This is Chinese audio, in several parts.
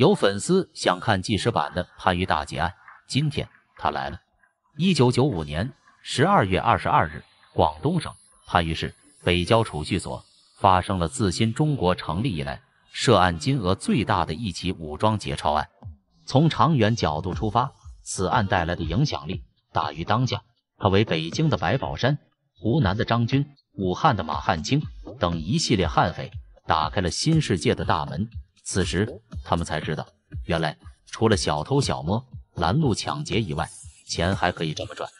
有粉丝想看纪实版的番禺大劫案，今天他来了。一九九五年十二月二十二日，广东省番禺市北郊储蓄所发生了自新中国成立以来涉案金额最大的一起武装劫钞案。从长远角度出发，此案带来的影响力大于当下。它为北京的白宝山、湖南的张军、武汉的马汉卿等一系列悍匪打开了新世界的大门。此时，他们才知道，原来除了小偷小摸、拦路抢劫以外，钱还可以这么赚。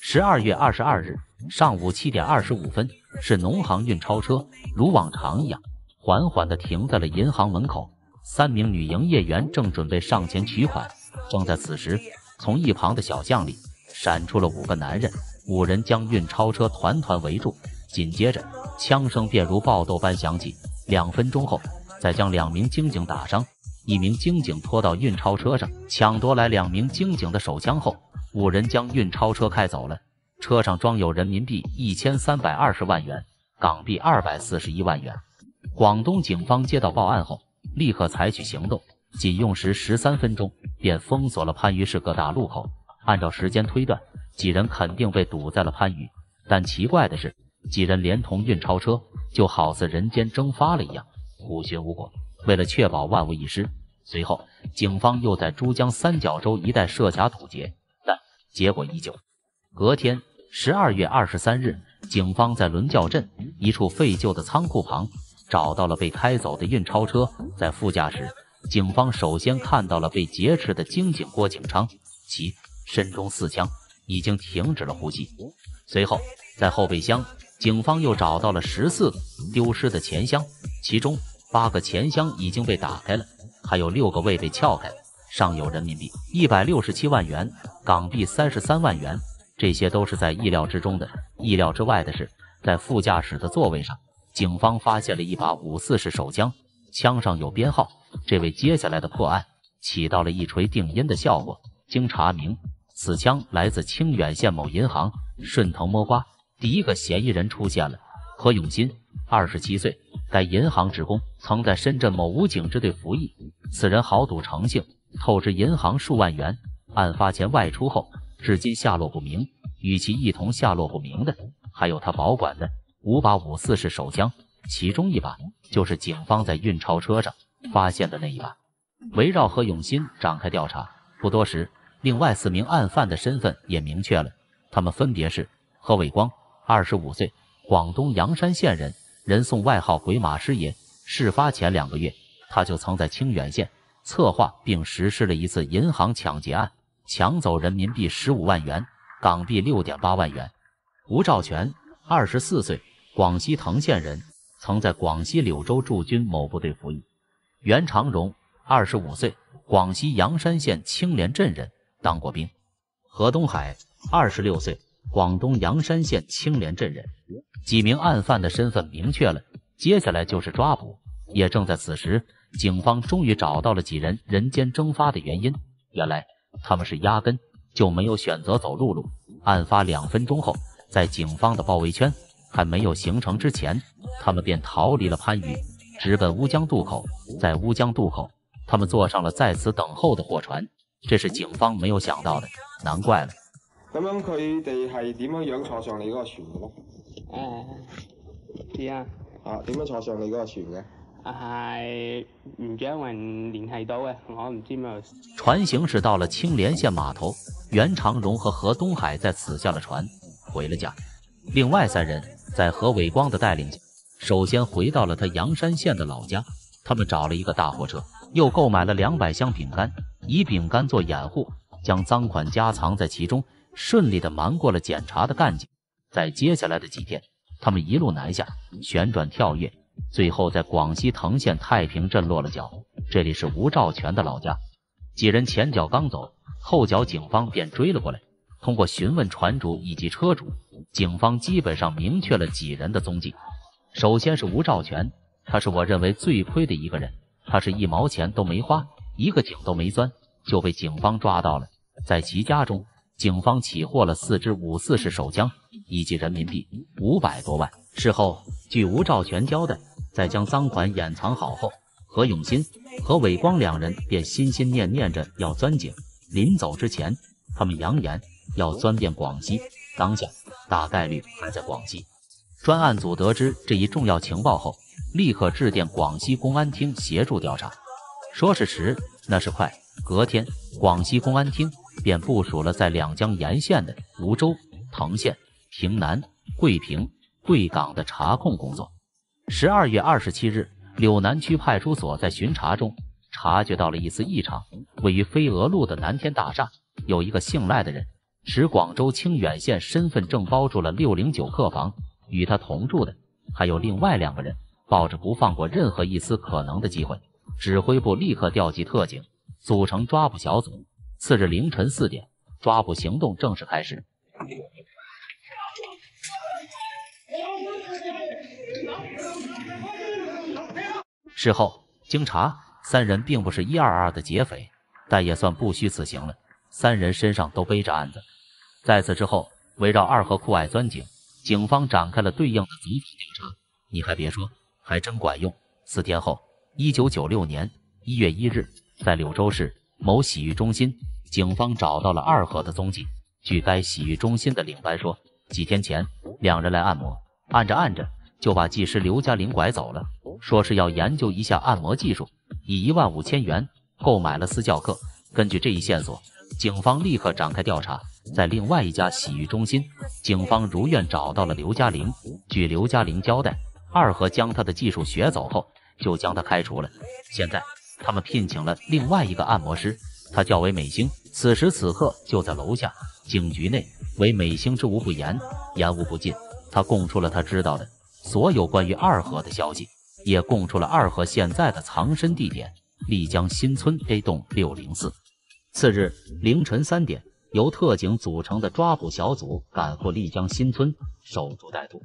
十二月二十二日上午七点二十五分，是农行运钞车如往常一样，缓缓地停在了银行门口。三名女营业员正准备上前取款，正在此时，从一旁的小巷里闪出了五个男人，五人将运钞车团团围住。紧接着，枪声便如爆豆般响起。两分钟后。再将两名警警打伤，一名警警拖到运钞车上，抢夺来两名警警的手枪后，五人将运钞车开走了。车上装有人民币一千三百二十万元、港币二百四十一万元。广东警方接到报案后，立刻采取行动，仅用时十三分钟便封锁了番禺市各大路口。按照时间推断，几人肯定被堵在了番禺。但奇怪的是，几人连同运钞车就好似人间蒸发了一样。苦寻无果，为了确保万无一失，随后警方又在珠江三角洲一带设卡堵截，但结果依旧。隔天，十二月二十三日，警方在伦教镇一处废旧的仓库旁找到了被开走的运钞车，在副驾驶，警方首先看到了被劫持的经警郭景昌，其身中四枪，已经停止了呼吸。随后，在后备箱，警方又找到了十四个丢失的钱箱，其中。八个钱箱已经被打开了，还有六个未被撬开，上有人民币一百六十七万元、港币三十三万元，这些都是在意料之中的。意料之外的是，在副驾驶的座位上，警方发现了一把五四式手枪，枪上有编号，这为接下来的破案起到了一锤定音的效果。经查明，此枪来自清远县某银行。顺藤摸瓜，第一个嫌疑人出现了，何永新，二十七岁。该银行职工曾在深圳某武警支队服役，此人豪赌成性，透支银行数万元。案发前外出后，至今下落不明。与其一同下落不明的，还有他保管的五把五四式手枪，其中一把就是警方在运钞车上发现的那一把。围绕何永新展开调查，不多时，另外四名案犯的身份也明确了，他们分别是何伟光，二十五岁，广东阳山县人。人送外号“鬼马师爷”。事发前两个月，他就曾在清远县策划并实施了一次银行抢劫案，抢走人民币十五万元、港币六点八万元。吴兆全，二十四岁，广西藤县人，曾在广西柳州驻军某部队服役。袁长荣，二十五岁，广西阳山县青莲镇人，当过兵。何东海，二十六岁，广东阳山县青莲镇人。几名案犯的身份明确了，接下来就是抓捕。也正在此时，警方终于找到了几人人间蒸发的原因。原来他们是压根就没有选择走陆路。案发两分钟后，在警方的包围圈还没有形成之前，他们便逃离了番禺，直奔乌江渡口。在乌江渡口，他们坐上了在此等候的货船。这是警方没有想到的，难怪了。咁样佢哋系点样样坐上你嗰个船嘅咧？誒知啊，啊点样坐上你嗰个船嘅？系唔知有人联系到嘅，我唔知咩。船行驶到了青莲县码头，袁长荣和何东海在此下了船，回了家。另外三人在何伟光的带领下，首先回到了他阳山县的老家。他们找了一个大货车，又购买了两百箱饼干，以饼干做掩护，将赃款夹藏在其中，顺利的瞒过了检查的干警。在接下来的几天，他们一路南下，旋转跳跃，最后在广西藤县太平镇落了脚。这里是吴兆全的老家。几人前脚刚走，后脚警方便追了过来。通过询问船主以及车主，警方基本上明确了几人的踪迹。首先是吴兆全，他是我认为最亏的一个人。他是一毛钱都没花，一个井都没钻，就被警方抓到了。在其家中。警方起获了四支五四式手枪以及人民币五百多万。事后，据吴兆全交代，在将赃款掩藏好后，何永新、何伟光两人便心心念念着要钻井。临走之前，他们扬言要钻遍广西。当下大概率还在广西。专案组得知这一重要情报后，立刻致电广西公安厅协助调查。说是迟，那是快。隔天，广西公安厅便部署了在两江沿线的梧州、藤县、平南、桂平、贵港的查控工作。十二月二十七日，柳南区派出所在巡查中察觉到了一丝异常。位于飞鹅路的南天大厦有一个姓赖的人，持广州清远县身份证包住了六零九客房。与他同住的还有另外两个人。抱着不放过任何一丝可能的机会，指挥部立刻调集特警，组成抓捕小组。次日凌晨四点，抓捕行动正式开始。事后经查，三人并不是一二二的劫匪，但也算不虚此行了。三人身上都背着案子。在此之后，围绕二河库爱钻井，警方展开了对应的走访调查。你还别说。还真管用。四天后，一九九六年一月一日，在柳州市某洗浴中心，警方找到了二河的踪迹。据该洗浴中心的领班说，几天前两人来按摩，按着按着就把技师刘嘉玲拐走了，说是要研究一下按摩技术，以一万五千元购买了私教课。根据这一线索，警方立刻展开调查。在另外一家洗浴中心，警方如愿找到了刘嘉玲。据刘嘉玲交代。二和将他的技术学走后，就将他开除了。现在他们聘请了另外一个按摩师，他叫为美星，此时此刻就在楼下警局内。为美星知无不言，言无不尽，他供出了他知道的所有关于二河的消息，也供出了二河现在的藏身地点——丽江新村 A 栋六零四。次日凌晨三点，由特警组成的抓捕小组赶赴丽江新村，守株待兔。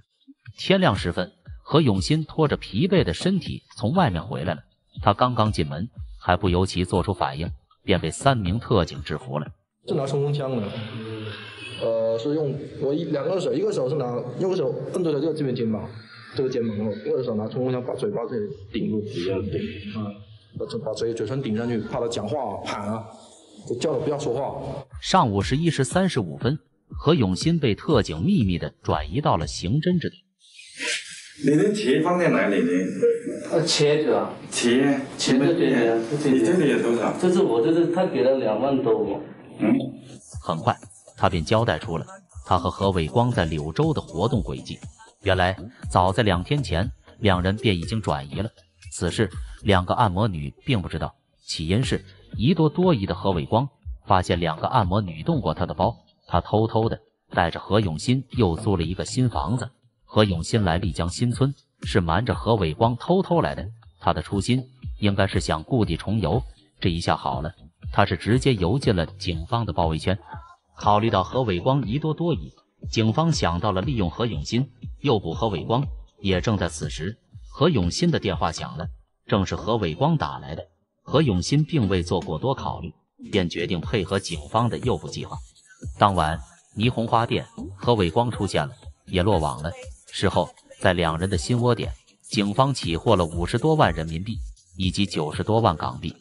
天亮时分。何永新拖着疲惫的身体从外面回来了。他刚刚进门，还不由其做出反应，便被三名特警制服了。是拿冲锋枪的，呃，是用我一两个手，一个手是拿右手摁住了这个这边肩膀，这个肩膀后，另一个手拿冲锋枪把嘴巴这里顶住，顶啊，把嘴把嘴嘴唇顶上去，怕他讲话喊啊，就叫他不要说话。上午十一时三十五分，何永新被特警秘密的转移到了刑侦支队。你的钱放在哪里呢？呃，钱是吧？钱，钱在这里啊，你这里有多少？这是我这是他给了两万多。嗯，很快他便交代出了他和何伟光在柳州的活动轨迹。原来早在两天前，两人便已经转移了。此事两个按摩女并不知道。起因是疑多多疑的何伟光发现两个按摩女动过他的包，他偷偷的带着何永新又租了一个新房子。何永新来丽江新村是瞒着何伟光偷偷来的，他的初心应该是想故地重游。这一下好了，他是直接游进了警方的包围圈。考虑到何伟光疑多多疑，警方想到了利用何永新诱捕何伟光。也正在此时，何永新的电话响了，正是何伟光打来的。何永新并未做过多考虑，便决定配合警方的诱捕计划。当晚，霓虹花店，何伟光出现了，也落网了。事后，在两人的新窝点，警方起获了五十多万人民币以及九十多万港币。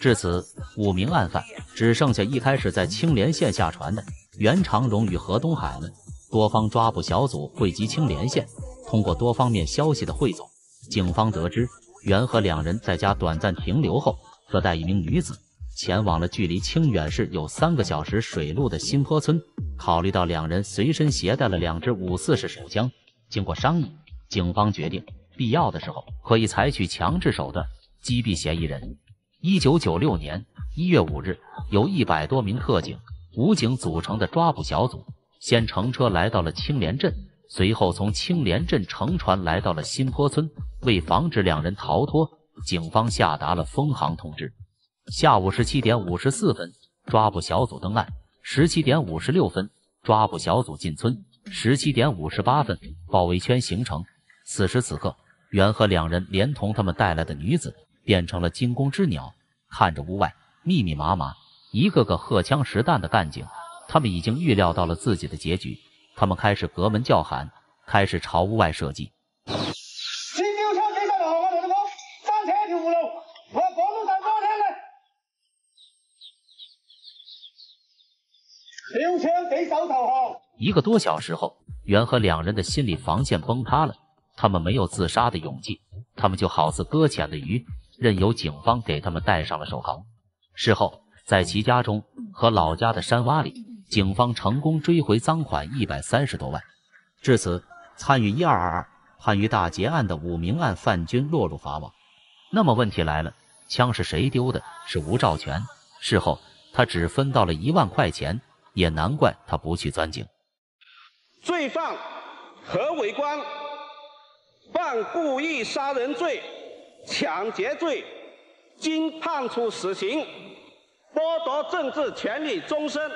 至此，五名案犯只剩下一开始在青莲县下船的袁长荣与何东海了。多方抓捕小组汇集青莲县，通过多方面消息的汇总，警方得知袁和两人在家短暂停留后，则带一名女子前往了距离清远市有三个小时水路的新坡村。考虑到两人随身携带了两支五四式手枪。经过商议，警方决定必要的时候可以采取强制手段击毙嫌疑人。一九九六年一月五日，由一百多名特警、武警组成的抓捕小组，先乘车来到了青莲镇，随后从青莲镇乘船来到了新坡村。为防止两人逃脱，警方下达了封航通知。下午十七点五十四分，抓捕小组登岸；十七点五十六分，抓捕小组进村。十七点五十八分，包围圈形成。此时此刻，袁和两人连同他们带来的女子变成了惊弓之鸟，看着屋外密密麻麻、一个个荷枪实弹的干警。他们已经预料到了自己的结局，他们开始隔门叫喊，开始朝屋外射击。先丢枪，先上路，我同你讲，翻车一条路，刘枪给手投降。一个多小时后，袁和两人的心理防线崩塌了，他们没有自杀的勇气，他们就好似搁浅的鱼，任由警方给他们戴上了手铐。事后，在其家中和老家的山洼里，警方成功追回赃款一百三十多万。至此，参与一二二二番禺大劫案的五名案犯均落入法网。那么问题来了，枪是谁丢的？是吴兆全。事后他只分到了一万块钱，也难怪他不去钻井。罪犯何伟光犯故意杀人罪、抢劫罪，经判处死刑，剥夺政治权利终身。